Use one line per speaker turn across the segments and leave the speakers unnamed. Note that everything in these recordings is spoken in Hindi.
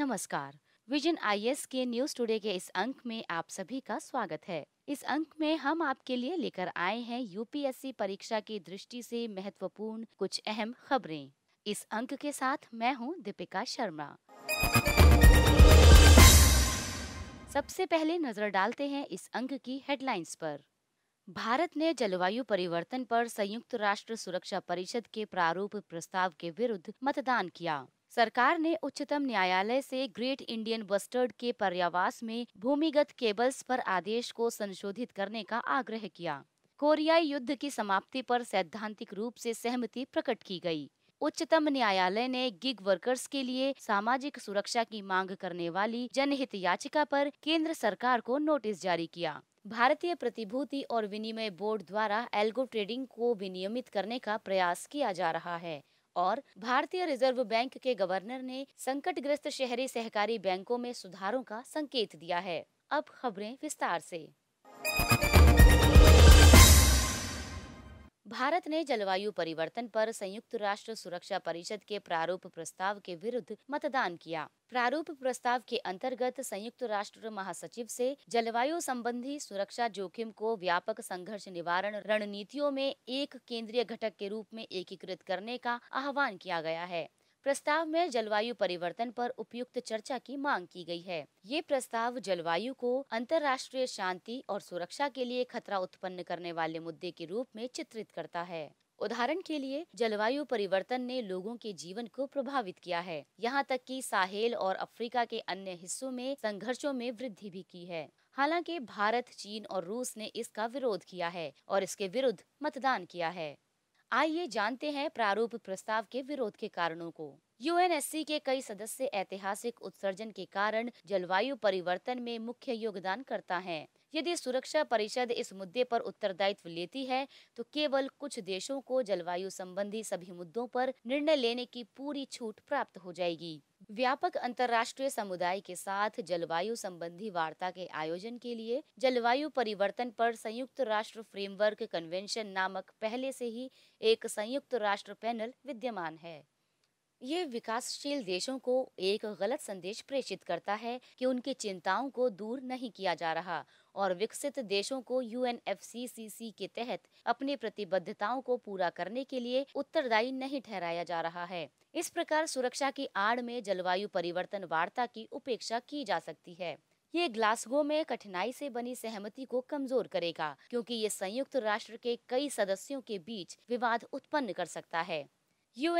नमस्कार विजन आईएएस के न्यूज टुडे के इस अंक में आप सभी का स्वागत है इस अंक में हम आपके लिए लेकर आए हैं यूपीएससी परीक्षा की दृष्टि से महत्वपूर्ण कुछ अहम खबरें इस अंक के साथ मैं हूं दीपिका शर्मा सबसे पहले नजर डालते हैं इस अंक की हेडलाइंस पर भारत ने जलवायु परिवर्तन पर संयुक्त राष्ट्र सुरक्षा परिषद के प्रारूप प्रस्ताव के विरुद्ध मतदान किया सरकार ने उच्चतम न्यायालय से ग्रेट इंडियन बस्टर्ड के पर्यावास में भूमिगत केबल्स पर आदेश को संशोधित करने का आग्रह किया कोरियाई युद्ध की समाप्ति पर सैद्धांतिक रूप से सहमति प्रकट की गई उच्चतम न्यायालय ने गिग वर्कर्स के लिए सामाजिक सुरक्षा की मांग करने वाली जनहित याचिका पर केंद्र सरकार को नोटिस जारी किया भारतीय प्रतिभूति और विनिमय बोर्ड द्वारा एल्गो ट्रेडिंग को विनियमित करने का प्रयास किया जा रहा है और भारतीय रिजर्व बैंक के गवर्नर ने संकटग्रस्त शहरी सहकारी बैंकों में सुधारों का संकेत दिया है अब खबरें विस्तार से भारत ने जलवायु परिवर्तन पर संयुक्त राष्ट्र सुरक्षा परिषद के प्रारूप प्रस्ताव के विरुद्ध मतदान किया प्रारूप प्रस्ताव के अंतर्गत संयुक्त राष्ट्र महासचिव से जलवायु संबंधी सुरक्षा जोखिम को व्यापक संघर्ष निवारण रणनीतियों में एक केंद्रीय घटक के रूप में एकीकृत करने का आह्वान किया गया है प्रस्ताव में जलवायु परिवर्तन पर उपयुक्त चर्चा की मांग की गई है ये प्रस्ताव जलवायु को अंतर्राष्ट्रीय शांति और सुरक्षा के लिए खतरा उत्पन्न करने वाले मुद्दे के रूप में चित्रित करता है उदाहरण के लिए जलवायु परिवर्तन ने लोगों के जीवन को प्रभावित किया है यहाँ तक कि साहेल और अफ्रीका के अन्य हिस्सों में संघर्षों में वृद्धि भी की है हालांकि भारत चीन और रूस ने इसका विरोध किया है और इसके विरुद्ध मतदान किया है आइए जानते हैं प्रारूप प्रस्ताव के विरोध के कारणों को यूएनएससी के कई सदस्य ऐतिहासिक उत्सर्जन के कारण जलवायु परिवर्तन में मुख्य योगदान करता है यदि सुरक्षा परिषद इस मुद्दे पर उत्तरदायित्व लेती है तो केवल कुछ देशों को जलवायु संबंधी सभी मुद्दों पर निर्णय लेने की पूरी छूट प्राप्त हो जाएगी व्यापक अंतर्राष्ट्रीय समुदाय के साथ जलवायु संबंधी वार्ता के आयोजन के लिए जलवायु परिवर्तन पर संयुक्त राष्ट्र फ्रेमवर्क कन्वेंशन नामक पहले से ही एक संयुक्त राष्ट्र पैनल विद्यमान है ये विकासशील देशों को एक गलत संदेश प्रेषित करता है कि उनकी चिंताओं को दूर नहीं किया जा रहा और विकसित देशों को यू के तहत अपनी प्रतिबद्धताओं को पूरा करने के लिए उत्तरदायी नहीं ठहराया जा रहा है इस प्रकार सुरक्षा की आड़ में जलवायु परिवर्तन वार्ता की उपेक्षा की जा सकती है ये ग्लासगो में कठिनाई से बनी सहमति को कमजोर करेगा क्योंकि ये संयुक्त राष्ट्र के कई सदस्यों के बीच विवाद उत्पन्न कर सकता है यू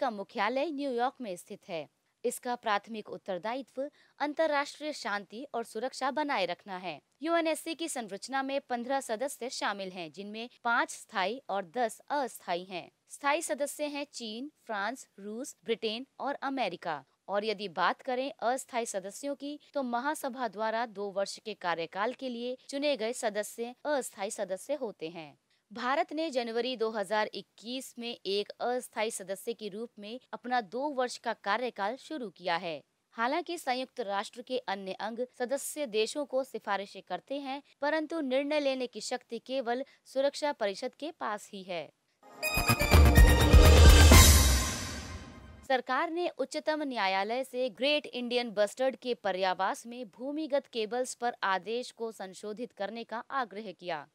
का मुख्यालय न्यूयॉर्क में स्थित है इसका प्राथमिक उत्तरदायित्व अंतर्राष्ट्रीय शांति और सुरक्षा बनाए रखना है यूएनएससी की संरचना में पंद्रह सदस्य शामिल हैं, जिनमें पाँच स्थायी और दस अस्थायी हैं। स्थायी सदस्य हैं चीन फ्रांस रूस ब्रिटेन और अमेरिका और यदि बात करें अस्थायी सदस्यों की तो महासभा द्वारा दो वर्ष के कार्यकाल के लिए चुने गए सदस्य अस्थायी सदस्य होते हैं भारत ने जनवरी 2021 में एक अस्थायी सदस्य के रूप में अपना दो वर्ष का कार्यकाल शुरू किया है हालांकि संयुक्त राष्ट्र के अन्य अंग सदस्य देशों को सिफारिशें करते हैं परंतु निर्णय लेने की शक्ति केवल सुरक्षा परिषद के पास ही है सरकार ने उच्चतम न्यायालय से ग्रेट इंडियन बस्टर्ड के पर्यावास में भूमिगत केबल्स पर आदेश को संशोधित करने का आग्रह किया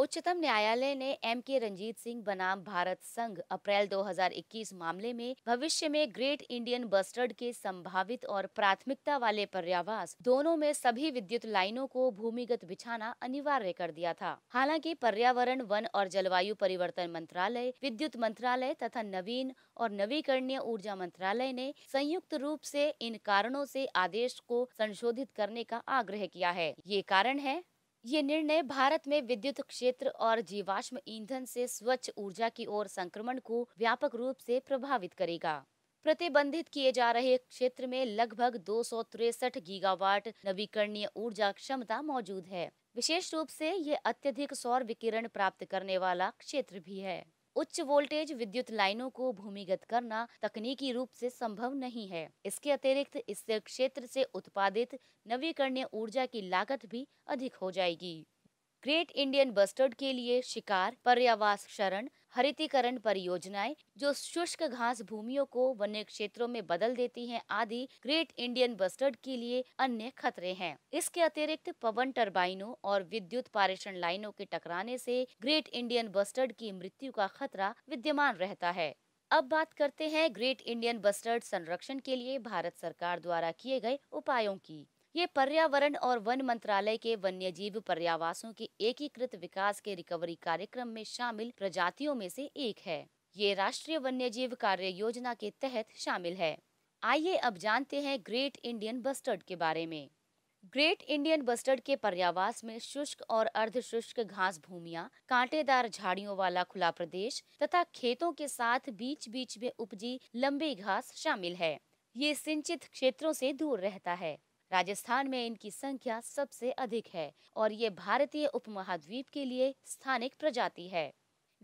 उच्चतम न्यायालय ने एम के रंजीत सिंह बनाम भारत संघ अप्रैल 2021 मामले में भविष्य में ग्रेट इंडियन बस्टर्ड के संभावित और प्राथमिकता वाले पर्यावास दोनों में सभी विद्युत लाइनों को भूमिगत बिछाना अनिवार्य कर दिया था हालांकि पर्यावरण वन और जलवायु परिवर्तन मंत्रालय विद्युत मंत्रालय तथा नवीन और नवीकरणीय ऊर्जा मंत्रालय ने संयुक्त रूप से इन कारणों से आदेश को संशोधित करने का आग्रह किया है ये कारण है ये निर्णय भारत में विद्युत क्षेत्र और जीवाश्म ईंधन से स्वच्छ ऊर्जा की ओर संक्रमण को व्यापक रूप से प्रभावित करेगा प्रतिबंधित किए जा रहे क्षेत्र में लगभग दो गीगावाट नवीकरणीय ऊर्जा क्षमता मौजूद है विशेष रूप से ये अत्यधिक सौर विकिरण प्राप्त करने वाला क्षेत्र भी है उच्च वोल्टेज विद्युत लाइनों को भूमिगत करना तकनीकी रूप से संभव नहीं है इसके अतिरिक्त इस क्षेत्र से उत्पादित नवीकरणीय ऊर्जा की लागत भी अधिक हो जाएगी ग्रेट इंडियन बस्टर्ड के लिए शिकार पर्यावास शरण हरितीकरण परियोजनाएं जो शुष्क घास भूमियों को वन्य क्षेत्रों में बदल देती हैं आदि ग्रेट इंडियन बस्टर्ड के लिए अन्य खतरे हैं इसके अतिरिक्त पवन टर्बाइनों और विद्युत पारेषण लाइनों के टकराने से ग्रेट इंडियन बस्टर्ड की मृत्यु का खतरा विद्यमान रहता है अब बात करते हैं ग्रेट इंडियन बस्टर्ड संरक्षण के लिए भारत सरकार द्वारा किए गए उपायों की ये पर्यावरण और वन मंत्रालय के वन्यजीव पर्यावासों के एकीकृत विकास के रिकवरी कार्यक्रम में शामिल प्रजातियों में से एक है ये राष्ट्रीय वन्यजीव कार्य योजना के तहत शामिल है आइए अब जानते हैं ग्रेट इंडियन बस्टर्ड के बारे में ग्रेट इंडियन बस्टर्ड के पर्यावास में शुष्क और अर्ध शुष्क घास भूमिया कांटेदार झाड़ियों वाला खुला प्रदेश तथा खेतों के साथ बीच बीच में उपजी लंबी घास शामिल है ये सिंचित क्षेत्रों से दूर रहता है राजस्थान में इनकी संख्या सबसे अधिक है और ये भारतीय उपमहाद्वीप के लिए स्थानिक प्रजाति है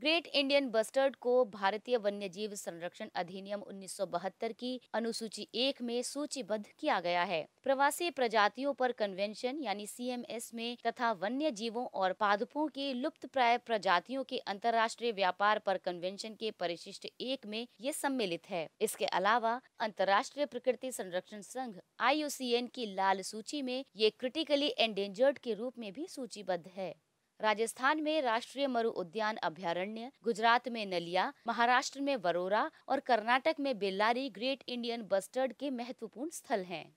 ग्रेट इंडियन बस्टर्ड को भारतीय वन्य जीव संरक्षण अधिनियम 1972 की अनुसूची एक में सूचीबद्ध किया गया है प्रवासी प्रजातियों पर कन्वेंशन यानी सी में तथा वन्य जीवों और पादपों के लुप्त प्राय प्रजातियों के अंतर्राष्ट्रीय व्यापार पर कन्वेंशन के परिशिष्ट एक में ये सम्मिलित है इसके अलावा अंतर्राष्ट्रीय प्रकृति संरक्षण संघ आई की लाल सूची में ये क्रिटिकली एंडेंजर्ड के रूप में भी सूचीबद्ध है राजस्थान में राष्ट्रीय मरु उद्यान अभ्यारण्य गुजरात में नलिया महाराष्ट्र में वरोरा और कर्नाटक में बेल्लारी ग्रेट इंडियन बस्टर्ड के महत्वपूर्ण स्थल हैं।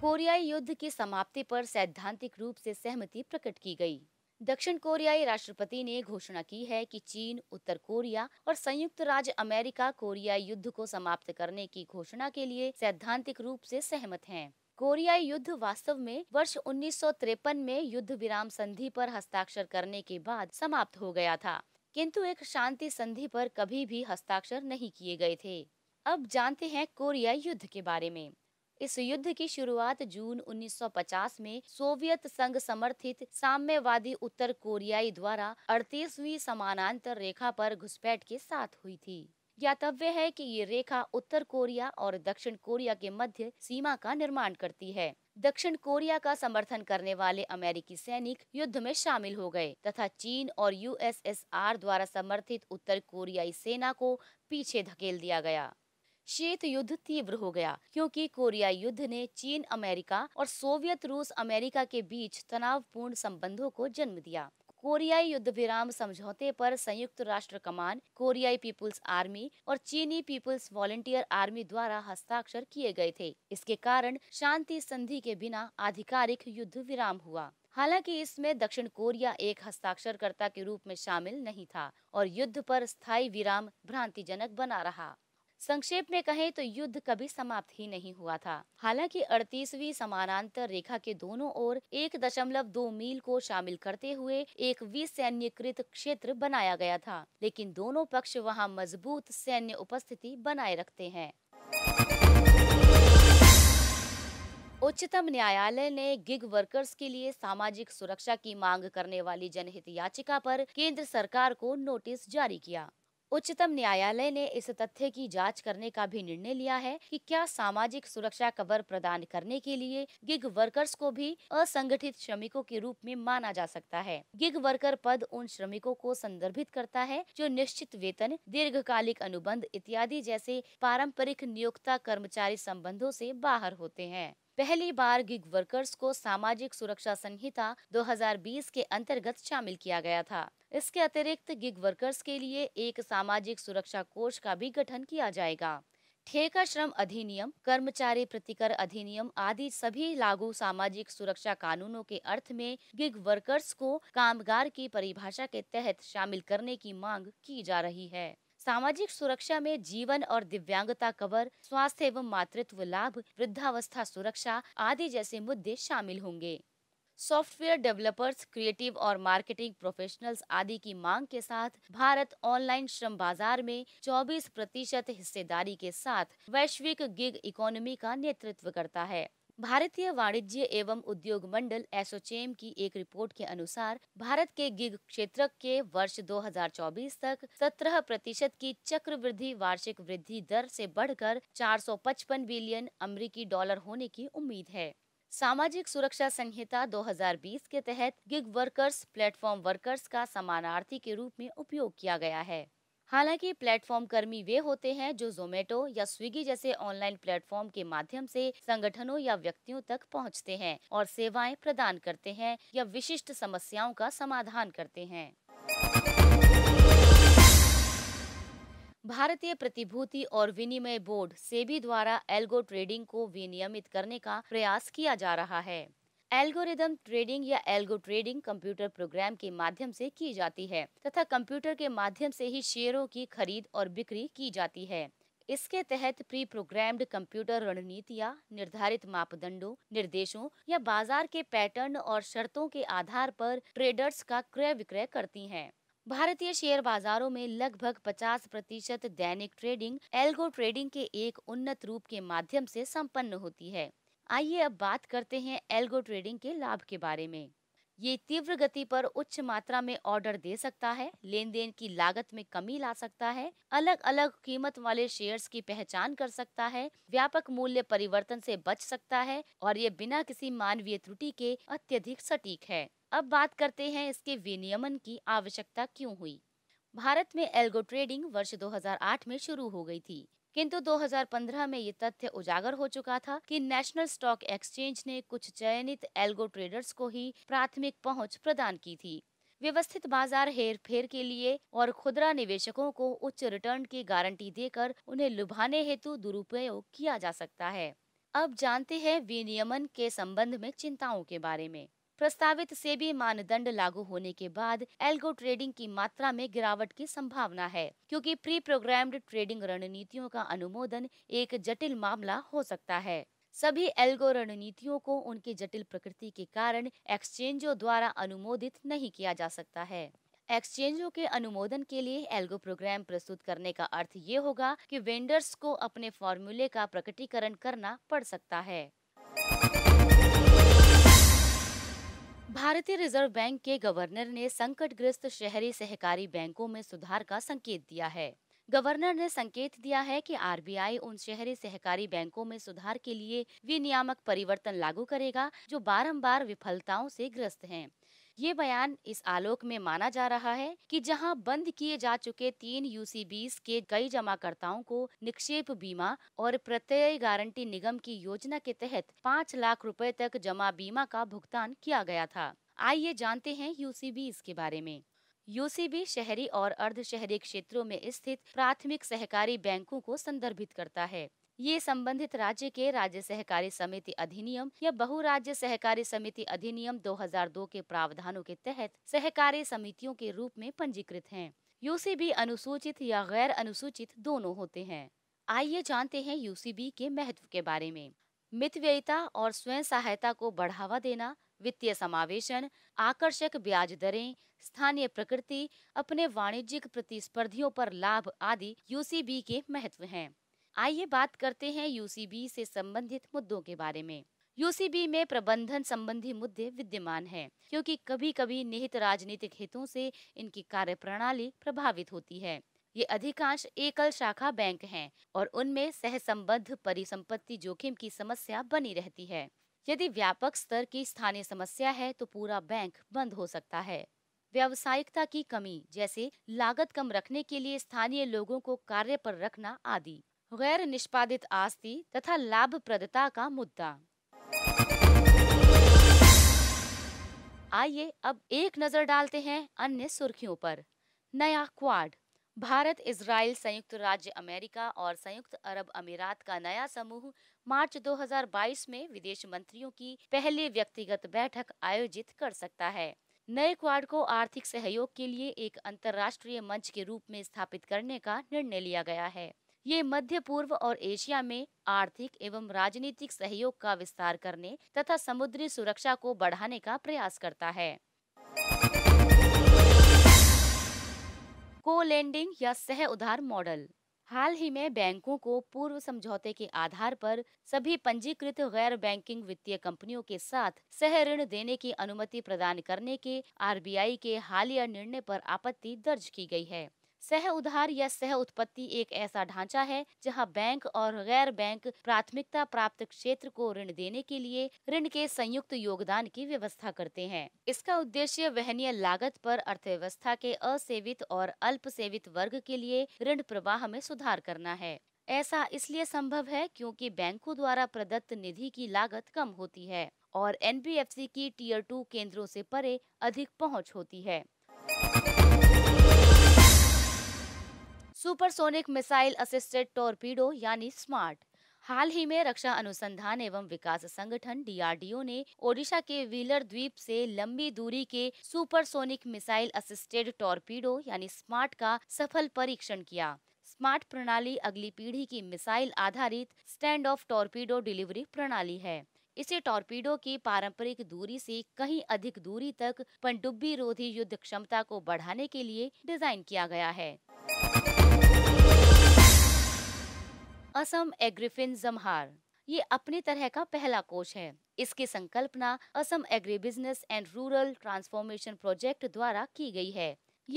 कोरियाई युद्ध की समाप्ति पर सैद्धांतिक रूप से सहमति प्रकट की गई। दक्षिण कोरियाई राष्ट्रपति ने घोषणा की है कि चीन उत्तर कोरिया और संयुक्त राज्य अमेरिका कोरियाई युद्ध को समाप्त करने की घोषणा के लिए सैद्धांतिक रूप से सहमत हैं। कोरियाई युद्ध वास्तव में वर्ष उन्नीस में युद्ध विराम संधि पर हस्ताक्षर करने के बाद समाप्त हो गया था किंतु एक शांति संधि पर कभी भी हस्ताक्षर नहीं किए गए थे अब जानते हैं कोरिया युद्ध के बारे में इस युद्ध की शुरुआत जून 1950 में सोवियत संघ समर्थित साम्यवादी उत्तर कोरियाई द्वारा 38वीं समानांतर रेखा पर घुसपैठ के साथ हुई थी ज्ञातव्य है कि ये रेखा उत्तर कोरिया और दक्षिण कोरिया के मध्य सीमा का निर्माण करती है दक्षिण कोरिया का समर्थन करने वाले अमेरिकी सैनिक युद्ध में शामिल हो गए तथा चीन और यूएसएसआर द्वारा समर्थित उत्तर कोरियाई सेना को पीछे धकेल दिया गया शीत युद्ध तीव्र हो गया क्योंकि कोरिया युद्ध ने चीन अमेरिका और सोवियत रूस अमेरिका के बीच तनावपूर्ण संबंधों को जन्म दिया कोरियाई युद्ध विराम समझौते पर संयुक्त राष्ट्र कमान कोरियाई पीपुल्स आर्मी और चीनी पीपुल्स वॉलेंटियर आर्मी द्वारा हस्ताक्षर किए गए थे इसके कारण शांति संधि के बिना आधिकारिक युद्ध विराम हुआ हालांकि इसमें दक्षिण कोरिया एक हस्ताक्षरकर्ता के रूप में शामिल नहीं था और युद्ध पर स्थायी विराम भ्रांतिजनक बना रहा संक्षेप में कहें तो युद्ध कभी समाप्त ही नहीं हुआ था हालांकि 38वीं समानांतर रेखा के दोनों ओर एक दशमलव दो मील को शामिल करते हुए एक विसैन्यकृत क्षेत्र बनाया गया था लेकिन दोनों पक्ष वहाँ मजबूत सैन्य उपस्थिति बनाए रखते हैं उच्चतम न्यायालय ने गिग वर्कर्स के लिए सामाजिक सुरक्षा की मांग करने वाली जनहित याचिका पर केंद्र सरकार को नोटिस जारी किया उच्चतम न्यायालय ने इस तथ्य की जांच करने का भी निर्णय लिया है कि क्या सामाजिक सुरक्षा कवर प्रदान करने के लिए गिग वर्कर्स को भी असंगठित श्रमिकों के रूप में माना जा सकता है गिग वर्कर पद उन श्रमिकों को संदर्भित करता है जो निश्चित वेतन दीर्घकालिक अनुबंध इत्यादि जैसे पारंपरिक नियोक्ता कर्मचारी संबंधों से बाहर होते हैं पहली बार गिग वर्कर्स को सामाजिक सुरक्षा संहिता 2020 के अंतर्गत शामिल किया गया था इसके अतिरिक्त गिग वर्कर्स के लिए एक सामाजिक सुरक्षा कोष का भी गठन किया जाएगा ठेका श्रम अधिनियम कर्मचारी प्रतिकर अधिनियम आदि सभी लागू सामाजिक सुरक्षा कानूनों के अर्थ में गिग वर्कर्स को कामगार की परिभाषा के तहत शामिल करने की मांग की जा रही है सामाजिक सुरक्षा में जीवन और दिव्यांगता कवर स्वास्थ्य एवं मातृत्व लाभ वृद्धावस्था सुरक्षा आदि जैसे मुद्दे शामिल होंगे सॉफ्टवेयर डेवलपर्स क्रिएटिव और मार्केटिंग प्रोफेशनल्स आदि की मांग के साथ भारत ऑनलाइन श्रम बाजार में 24 प्रतिशत हिस्सेदारी के साथ वैश्विक गिग इकोनॉमी का नेतृत्व करता है भारतीय वाणिज्य एवं उद्योग मंडल एसोचेम की एक रिपोर्ट के अनुसार भारत के गिग क्षेत्र के वर्ष 2024 तक 17 प्रतिशत की चक्रवृद्धि वार्षिक वृद्धि दर से बढ़कर 455 बिलियन अमेरिकी डॉलर होने की उम्मीद है सामाजिक सुरक्षा संहिता 2020 के तहत गिग वर्कर्स प्लेटफॉर्म वर्कर्स का समानार्थी के रूप में उपयोग किया गया है हालांकि प्लेटफॉर्म कर्मी वे होते हैं जो जोमेटो या स्विगी जैसे ऑनलाइन प्लेटफॉर्म के माध्यम से संगठनों या व्यक्तियों तक पहुंचते हैं और सेवाएं प्रदान करते हैं या विशिष्ट समस्याओं का समाधान करते हैं भारतीय प्रतिभूति और विनिमय बोर्ड सेबी द्वारा एल्गो ट्रेडिंग को विनियमित करने का प्रयास किया जा रहा है एल्गोरिदम ट्रेडिंग या एल्गो ट्रेडिंग कंप्यूटर प्रोग्राम के माध्यम से की जाती है तथा कंप्यूटर के माध्यम से ही शेयरों की खरीद और बिक्री की जाती है इसके तहत प्री प्रोग्राम्ड कंप्यूटर रणनीतियाँ निर्धारित मापदंडों निर्देशों या बाजार के पैटर्न और शर्तों के आधार पर ट्रेडर्स का क्रय विक्रय करती हैं। भारतीय शेयर बाजारों में लगभग 50 प्रतिशत दैनिक ट्रेडिंग एल्गो ट्रेडिंग के एक उन्नत रूप के माध्यम से संपन्न होती है आइए अब बात करते हैं एल्गो ट्रेडिंग के लाभ के बारे में ये तीव्र गति पर उच्च मात्रा में ऑर्डर दे सकता है लेन देन की लागत में कमी ला सकता है अलग अलग कीमत वाले शेयर्स की पहचान कर सकता है व्यापक मूल्य परिवर्तन से बच सकता है और ये बिना किसी मानवीय त्रुटि के अत्यधिक सटीक है अब बात करते हैं इसके विनियमन की आवश्यकता क्यों हुई भारत में एल्गो ट्रेडिंग वर्ष 2008 में शुरू हो गई थी किंतु 2015 में ये तथ्य उजागर हो चुका था कि नेशनल स्टॉक एक्सचेंज ने कुछ चयनित एल्गो ट्रेडर्स को ही प्राथमिक पहुंच प्रदान की थी व्यवस्थित बाजार हेर फेर के लिए और खुदरा निवेशकों को उच्च रिटर्न की गारंटी देकर उन्हें लुभाने हेतु दुरुपयोग किया जा सकता है अब जानते हैं विनियमन के संबंध में चिंताओं के बारे में प्रस्तावित सेबी मानदंड लागू होने के बाद एल्गो ट्रेडिंग की मात्रा में गिरावट की संभावना है क्योंकि प्री प्रोग्राम्ड ट्रेडिंग रणनीतियों का अनुमोदन एक जटिल मामला हो सकता है सभी एल्गो रणनीतियों को उनकी जटिल प्रकृति के कारण एक्सचेंजों द्वारा अनुमोदित नहीं किया जा सकता है एक्सचेंजों के अनुमोदन के लिए एल्गो प्रोग्राम प्रस्तुत करने का अर्थ ये होगा कि वेंडर्स को अपने फॉर्मूले का प्रकटीकरण करना पड़ सकता है भारतीय रिजर्व बैंक के गवर्नर ने संकटग्रस्त शहरी सहकारी बैंकों में सुधार का संकेत दिया है गवर्नर ने संकेत दिया है कि आरबीआई उन शहरी सहकारी बैंकों में सुधार के लिए विनियामक परिवर्तन लागू करेगा जो बारंबार विफलताओं से ग्रस्त हैं ये बयान इस आलोक में माना जा रहा है कि जहां बंद किए जा चुके तीन यू के कई जमाकर्ताओं को निक्षेप बीमा और प्रत्यय गारंटी निगम की योजना के तहत पाँच लाख रुपए तक जमा बीमा का भुगतान किया गया था आइए जानते हैं यू इसके बारे में यूसीबी शहरी और अर्ध शहरी क्षेत्रों में स्थित प्राथमिक सहकारी बैंकों को संदर्भित करता है ये संबंधित राज्य के राज्य सहकारी समिति अधिनियम या बहुराज्य सहकारी समिति अधिनियम 2002 के प्रावधानों के तहत सहकारी समितियों के रूप में पंजीकृत हैं। यूसीबी अनुसूचित या गैर अनुसूचित दोनों होते हैं आइए जानते हैं यूसीबी के महत्व के बारे में मितव्ययिता और स्वयं सहायता को बढ़ावा देना वित्तीय समावेशन आकर्षक ब्याज दरें स्थानीय प्रकृति अपने वाणिज्यिक प्रतिस्पर्धियों पर लाभ आदि यूसीबी के महत्व हैं आइए बात करते हैं यूसीबी से संबंधित मुद्दों के बारे में यूसीबी में प्रबंधन संबंधी मुद्दे विद्यमान हैं क्योंकि कभी कभी निहित राजनीतिक हितों से इनकी कार्य प्रणाली प्रभावित होती है ये अधिकांश एकल शाखा बैंक हैं और उनमें सहसंबद्ध परिसंपत्ति जोखिम की समस्या बनी रहती है यदि व्यापक स्तर की स्थानीय समस्या है तो पूरा बैंक बंद हो सकता है व्यावसायिकता की कमी जैसे लागत कम रखने के लिए स्थानीय लोगों को कार्य पर रखना आदि गैर निष्पादित आस्ती तथा लाभप्रदता का मुद्दा आइए अब एक नजर डालते हैं अन्य सुर्खियों पर नया क्वाड भारत इसराइल संयुक्त राज्य अमेरिका और संयुक्त अरब अमीरात का नया समूह मार्च 2022 में विदेश मंत्रियों की पहली व्यक्तिगत बैठक आयोजित कर सकता है नए क्वाड को आर्थिक सहयोग के लिए एक अंतर्राष्ट्रीय मंच के रूप में स्थापित करने का निर्णय लिया गया है ये मध्य पूर्व और एशिया में आर्थिक एवं राजनीतिक सहयोग का विस्तार करने तथा समुद्री सुरक्षा को बढ़ाने का प्रयास करता है को लेंडिंग या सह उधार मॉडल हाल ही में बैंकों को पूर्व समझौते के आधार पर सभी पंजीकृत गैर बैंकिंग वित्तीय कंपनियों के साथ सह ऋण देने की अनुमति प्रदान करने के आरबीआई के हालिया निर्णय पर आपत्ति दर्ज की गई है सह उधार या सह उत्पत्ति एक ऐसा ढांचा है जहां बैंक और गैर बैंक प्राथमिकता प्राप्त क्षेत्र को ऋण देने के लिए ऋण के संयुक्त योगदान की व्यवस्था करते हैं इसका उद्देश्य वहनीय लागत पर अर्थव्यवस्था के असेवित और अल्प सेवित वर्ग के लिए ऋण प्रवाह में सुधार करना है ऐसा इसलिए संभव है क्योंकि बैंकों द्वारा प्रदत्त निधि की लागत कम होती है और एनबीएफसी की टीयर टू केंद्रों से परे अधिक पहुंच होती है सुपरसोनिक मिसाइल असिस्टेड टॉर्पीडो यानी स्मार्ट हाल ही में रक्षा अनुसंधान एवं विकास संगठन डीआरडीओ ने ओडिशा के व्हीलर द्वीप से लंबी दूरी के सुपरसोनिक मिसाइल असिस्टेड टॉर्पीडो यानी स्मार्ट का सफल परीक्षण किया स्मार्ट प्रणाली अगली पीढ़ी की मिसाइल आधारित स्टैंड ऑफ टॉर्पीडो डिलीवरी प्रणाली है इसे टॉर्पीडो की पारंपरिक दूरी से कहीं अधिक दूरी तक पनडुब्बी रोधी युद्ध क्षमता को बढ़ाने के लिए डिजाइन किया गया है असम एग्रीफिन जमहार ये अपनी तरह का पहला कोष है इसकी संकल्पना Assam agri business and rural transformation project द्वारा की गई है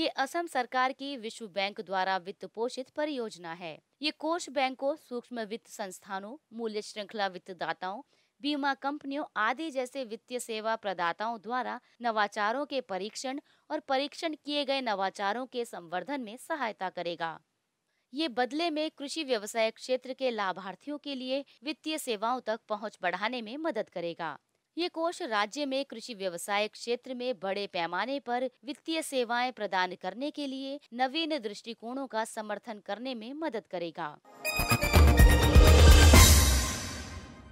ये असम सरकार की विश्व बैंक द्वारा वित्त पोषित परियोजना है ये कोष बैंकों सूक्ष्म वित्त संस्थानों मूल्य श्रृंखला वित्त दाताओं बीमा कंपनियों आदि जैसे वित्तीय सेवा प्रदाताओं द्वारा नवाचारों के परीक्षण और परीक्षण किए गए नवाचारों के संवर्धन में सहायता करेगा ये बदले में कृषि व्यवसाय क्षेत्र के लाभार्थियों के लिए वित्तीय सेवाओं तक पहुंच बढ़ाने में मदद करेगा ये कोष राज्य में कृषि व्यवसाय क्षेत्र में बड़े पैमाने पर वित्तीय सेवाएं प्रदान करने के लिए नवीन दृष्टिकोणों का समर्थन करने में मदद करेगा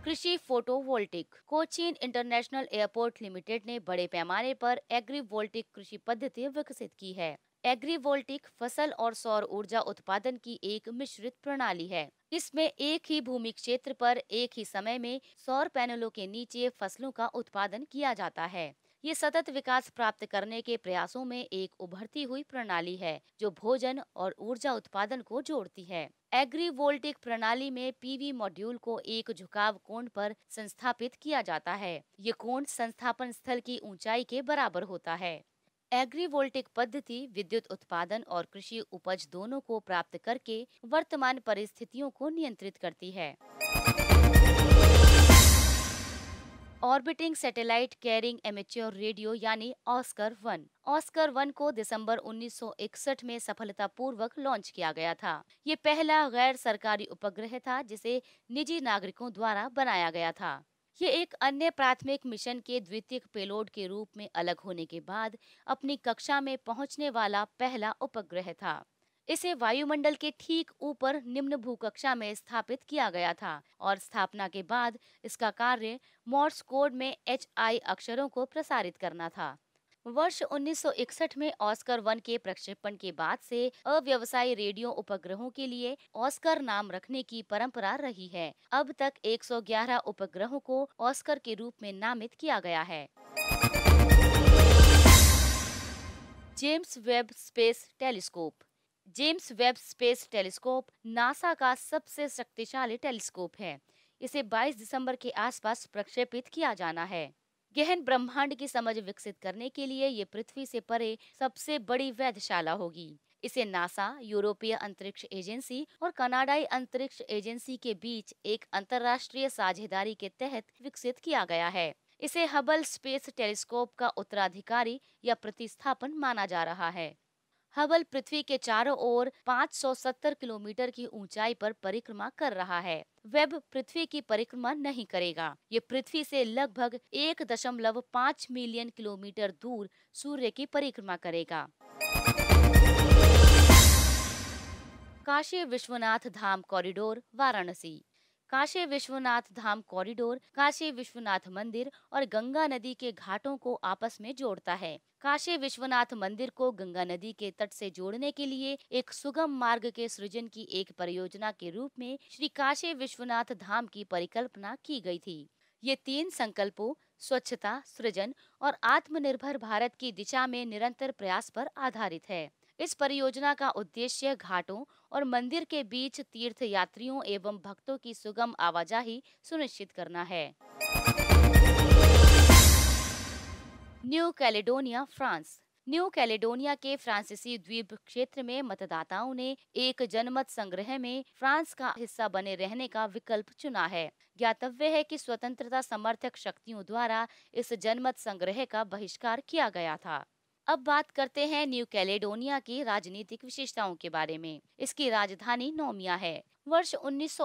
कृषि photovoltaic Cochin international airport limited ने बड़े पैमाने पर एग्री वोल्टिक कृषि पद्धति विकसित की है एग्रीवोल्टिक फसल और सौर ऊर्जा उत्पादन की एक मिश्रित प्रणाली है इसमें एक ही भूमि क्षेत्र पर एक ही समय में सौर पैनलों के नीचे फसलों का उत्पादन किया जाता है ये सतत विकास प्राप्त करने के प्रयासों में एक उभरती हुई प्रणाली है जो भोजन और ऊर्जा उत्पादन को जोड़ती है एग्री वोल्टिक प्रणाली में पीवी मॉड्यूल को एक झुकाव कोण पर संस्थापित किया जाता है ये कोण संस्थापन स्थल की ऊंचाई के बराबर होता है एग्रीवोल्टिक पद्धति विद्युत उत्पादन और कृषि उपज दोनों को प्राप्त करके वर्तमान परिस्थितियों को नियंत्रित करती है orbiting satellite carrying amateur radio यानी ऑस्कर वन ऑस्कर वन को दिसंबर 1961 में सफलतापूर्वक लॉन्च किया गया था ये पहला गैर सरकारी उपग्रह था जिसे निजी नागरिकों द्वारा बनाया गया था ये एक अन्य प्राथमिक मिशन के द्वितीय पेलोड के रूप में अलग होने के बाद अपनी कक्षा में पहुंचने वाला पहला उपग्रह था इसे वायुमंडल के ठीक ऊपर निम्न भूकक्षा में स्थापित किया गया था और स्थापना के बाद इसका कार्य मॉर्स कोड में एच अक्षरों को प्रसारित करना था वर्ष 1961 में ऑस्कर वन के प्रक्षेपण के बाद से अव्यवसायी रेडियो उपग्रहों के लिए ऑस्कर नाम रखने की परंपरा रही है अब तक 111 उपग्रहों को ऑस्कर के रूप में नामित किया गया है James Webb Space Telescope James Webb Space Telescope NASA का सबसे शक्तिशाली टेलीस्कोप है इसे 22 दिसंबर के आसपास प्रक्षेपित किया जाना है गहन ब्रह्मांड की समझ विकसित करने के लिए ये पृथ्वी से परे सबसे बड़ी वैधशाला होगी इसे नासा यूरोपीय अंतरिक्ष एजेंसी और कनाडाई अंतरिक्ष एजेंसी के बीच एक अंतर्राष्ट्रीय साझेदारी के तहत विकसित किया गया है इसे हबल स्पेस टेलीस्कोप का उत्तराधिकारी या प्रतिस्थापन माना जा रहा है हबल पृथ्वी के चारों ओर 570 किलोमीटर की ऊंचाई पर परिक्रमा कर रहा है वेब पृथ्वी की परिक्रमा नहीं करेगा ये पृथ्वी से लगभग एक दशमलव पाँच मिलियन किलोमीटर दूर सूर्य की परिक्रमा करेगा काशी विश्वनाथ धाम कॉरिडोर वाराणसी काशी विश्वनाथ धाम कॉरिडोर काशी विश्वनाथ मंदिर और गंगा नदी के घाटों को आपस में जोड़ता है काशी विश्वनाथ मंदिर को गंगा नदी के तट से जोड़ने के लिए एक सुगम मार्ग के सृजन की एक परियोजना के रूप में श्री काशी विश्वनाथ धाम की परिकल्पना की गई थी ये तीन संकल्पों स्वच्छता सृजन और आत्मनिर्भर भारत की दिशा में निरंतर प्रयास पर आधारित है इस परियोजना का उद्देश्य घाटों और मंदिर के बीच तीर्थ यात्रियों एवं भक्तों की सुगम आवाजाही सुनिश्चित करना है New Caledonia France New Caledonia के फ्रांसीसी द्वीप क्षेत्र में मतदाताओं ने एक जनमत संग्रह में फ्रांस का हिस्सा बने रहने का विकल्प चुना है ज्ञातव्य है कि स्वतंत्रता समर्थक शक्तियों द्वारा इस जनमत संग्रह का बहिष्कार किया गया था अब बात करते हैं न्यू कैलेडोनिया की राजनीतिक विशेषताओं के बारे में इसकी राजधानी नोमिया है वर्ष उन्नीस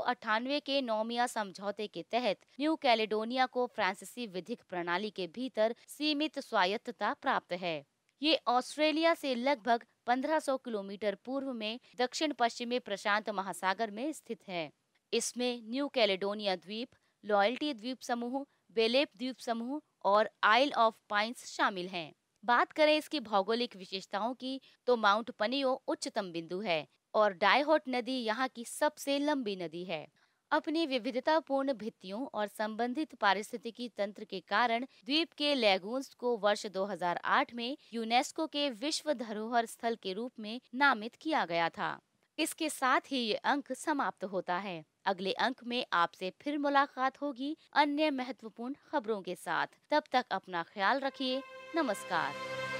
के नोमिया समझौते के तहत न्यू कैलेडोनिया को फ्रांसीसी विधिक प्रणाली के भीतर सीमित स्वायत्तता प्राप्त है ये ऑस्ट्रेलिया से लगभग 1500 किलोमीटर पूर्व में दक्षिण पश्चिमी प्रशांत महासागर में स्थित है इसमें न्यू कैलेडोनिया द्वीप लॉयल्टी द्वीप समूह बेलेप द्वीप समूह और आइल ऑफ पाइंस शामिल हैं बात करें इसकी भौगोलिक विशेषताओं की तो माउंट पनियो उच्चतम बिंदु है और डायहोट नदी यहाँ की सबसे लंबी नदी है अपनी विविधतापूर्ण भित्तियों और संबंधित पारिस्थितिकी तंत्र के कारण द्वीप के लेगून्स को वर्ष 2008 में यूनेस्को के विश्व धरोहर स्थल के रूप में नामित किया गया था इसके साथ ही ये अंक समाप्त होता है अगले अंक में आपसे फिर मुलाकात होगी अन्य महत्वपूर्ण खबरों के साथ तब तक अपना ख्याल रखिए नमस्कार